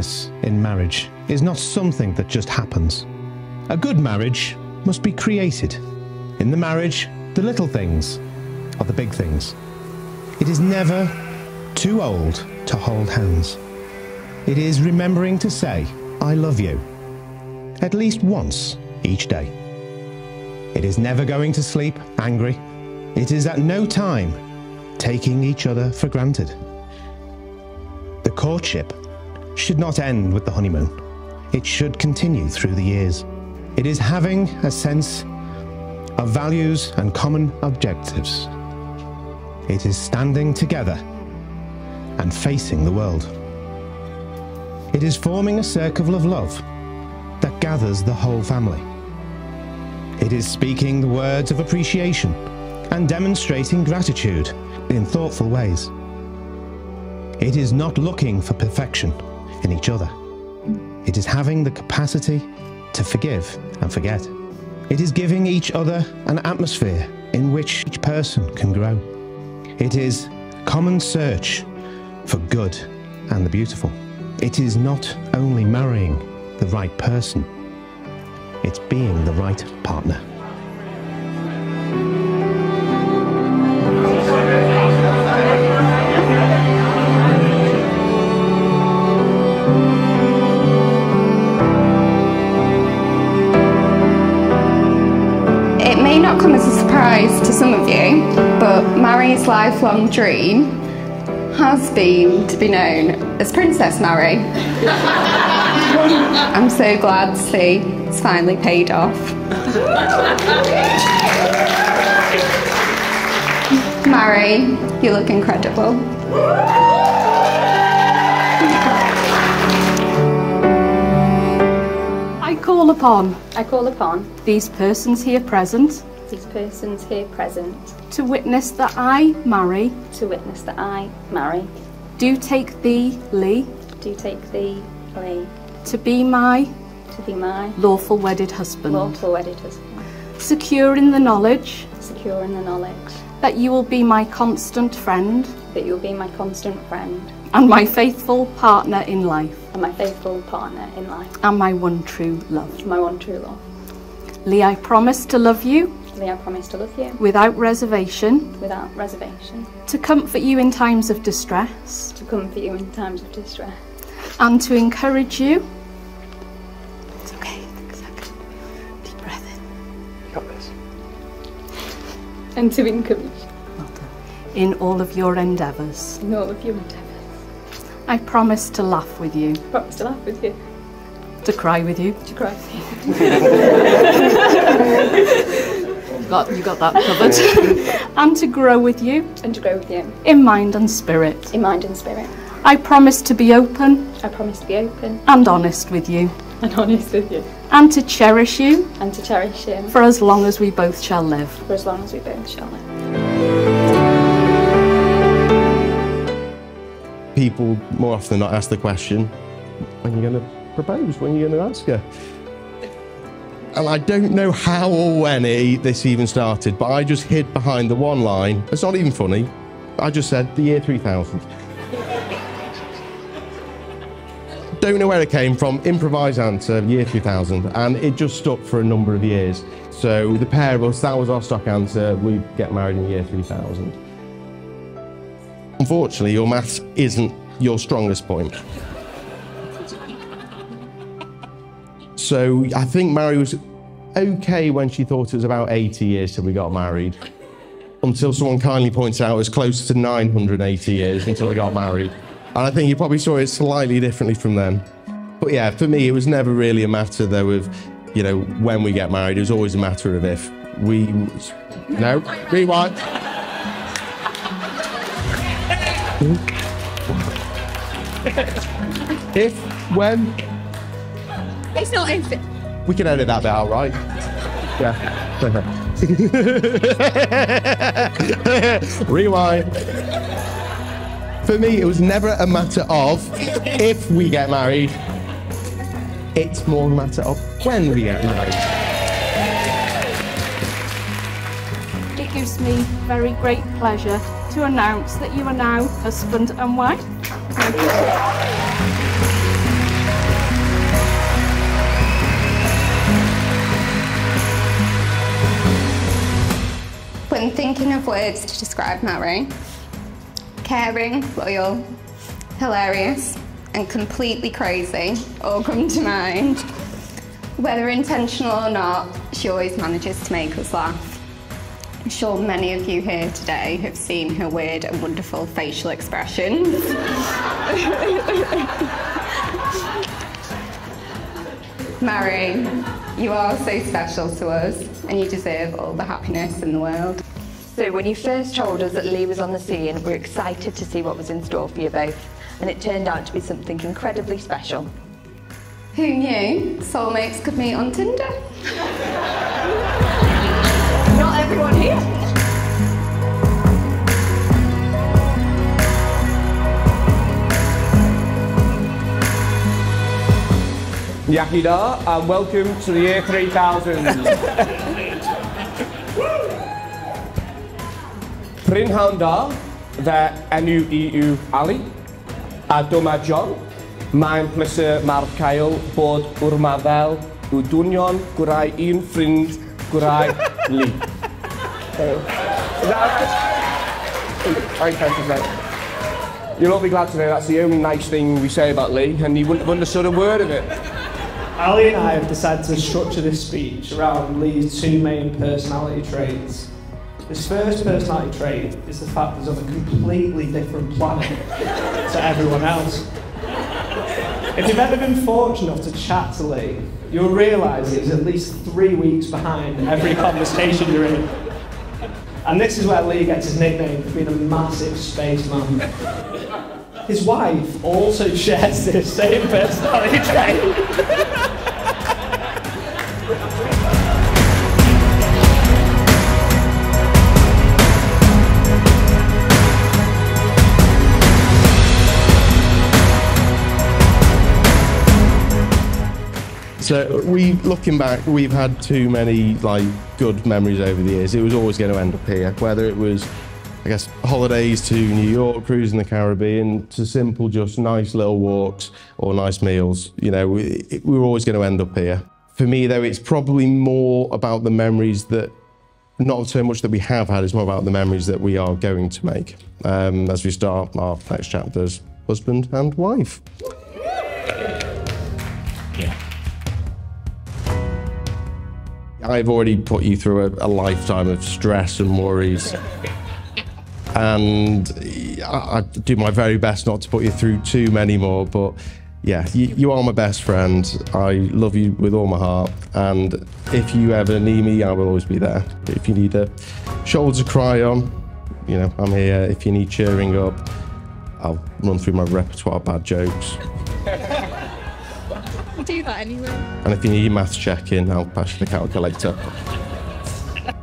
Happiness in marriage is not something that just happens. A good marriage must be created. In the marriage, the little things are the big things. It is never too old to hold hands. It is remembering to say, I love you, at least once each day. It is never going to sleep angry. It is at no time taking each other for granted. The courtship should not end with the honeymoon. It should continue through the years. It is having a sense of values and common objectives. It is standing together and facing the world. It is forming a circle of love that gathers the whole family. It is speaking the words of appreciation and demonstrating gratitude in thoughtful ways. It is not looking for perfection in each other. It is having the capacity to forgive and forget. It is giving each other an atmosphere in which each person can grow. It is common search for good and the beautiful. It is not only marrying the right person, it's being the right partner. It may not come as a surprise to some of you, but Mari's lifelong dream has been to be known as Princess Mary. I'm so glad to see it's finally paid off. Mari, you look incredible. Call upon. I call upon these persons here present. these persons here present to witness that I, Mari. to witness that I, Mari. do take thee, Leigh, do take thee, Leigh, to be my to be my lawful wedded husband, lawful wedded husband, secure in the knowledge secure in the knowledge that you will be my constant friend that you will be my constant friend and my faithful partner in life and my faithful partner in life, and my one true love. my one true love. Leigh, I promise to love you Leigh, I promise to love you without reservation, without reservation, to comfort you in times of distress, to comfort you in times of distress, and to encourage you. And to encourage Well. In all of your endeavours. in all of your endeavours. I promise to laugh with you, I Promise to laugh with you, to cry with you. to cry with you, Got, you got that covered. and to grow with you and to grow with you in mind and spirit. in mind and spirit. I promise to be open I promise to be open and honest with you, and honest with you, and to cherish you and to cherish you for as long as we both shall live. for as long as we both shall live. people more often than not ask the question, when are you going to propose? When are you going to ask her? And I don't know how or when it, this even started, but I just hid behind the one line. It's not even funny. I just said the year 3000. Don't know where it came from. Improvised answer, year 2000. And it just stuck for a number of years. So the pair of us, that was our stock answer. We get married in year 3000. Unfortunately, your maths isn't your strongest point. So I think Mari was okay when she thought it was about 80 years till we got married. Until someone kindly pointed out it was close to 980 years until we got married. And I think you probably saw it slightly differently from then. But yeah, for me, it was never really a matter though of, you know, when we get married. It was always a matter of if we. No, rewind. if, when, It's not if. we can edit that bit out, right? Yeah. Rewind for me, it was never a matter of if we get married. It's more a matter of when we get married. It gives me very great pleasure to announce that you are now husband and wife. When thinking of words to describe Mari, caring, loyal, hilarious, and completely crazy all come to mind. Whether intentional or not, she always manages to make us laugh. I'm sure many of you here today have seen her weird and wonderful facial expressions. Mari, you are so special to us and you deserve all the happiness in the world. So when you first told us that Leigh was on the scene, we were excited to see what was in store for you both. And it turned out to be something incredibly special. Who knew soulmates could meet on Tinder? Not everyone here. Iechyd da, and welcome to the year 3000. Prynhawn da, fe enw i yw Ali, a dyma John. Mae'n pleser mae'r cael bod wrmaddel yw dwnion gwrau un ffrind gwrau Leigh. You'll all be glad to know that's the only nice thing we say about Leigh, and he wouldn't have understood a word of it. Ali and I have decided to structure this speech around Leigh's two main personality traits. His first personality trait is the fact he's on a completely different planet to everyone else. If you've ever been fortunate enough to chat to Leigh, you'll realise he's at least three weeks behind every conversation you're in. And this is where Leigh gets his nickname for being a massive spaceman. His wife also shares this same personality trait. So we, looking back, we've had too many like good memories over the years. It was always going to end up here, whether it was, I guess, holidays to New York, cruising the Caribbean, to simple, just nice little walks or nice meals. You know, we, we were always going to end up here. For me, though, it's probably more about the memories that, not so much that we have had, it's more about the memories that we are going to make um, as we start our next chapters, husband and wife. I've already put you through a, a lifetime of stress and worries. And I, I do my very best not to put you through too many more, but yeah, you, you are my best friend. I love you with all my heart. And if you ever need me, I will always be there. If you need a shoulder to cry on, you know, I'm here. If you need cheering up, I'll run through my repertoire of bad jokes. do that anyway. And if you need maths checking, I'll pass you the calculator.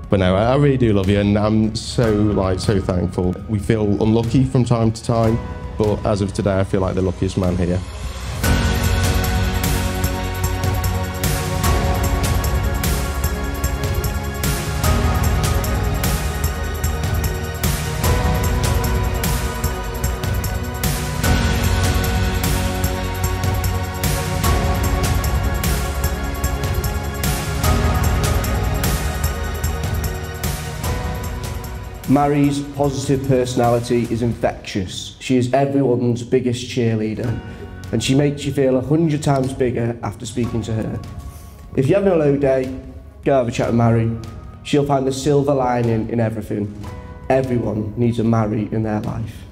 But no, I really do love you, and I'm so like so thankful. We feel unlucky from time to time, but as of today, I feel like the luckiest man here. Mari's positive personality is infectious. She is everyone's biggest cheerleader, and she makes you feel a hundred times bigger after speaking to her. If you have a low day, go have a chat with Mari. She'll find the silver lining in everything. Everyone needs a Mari in their life.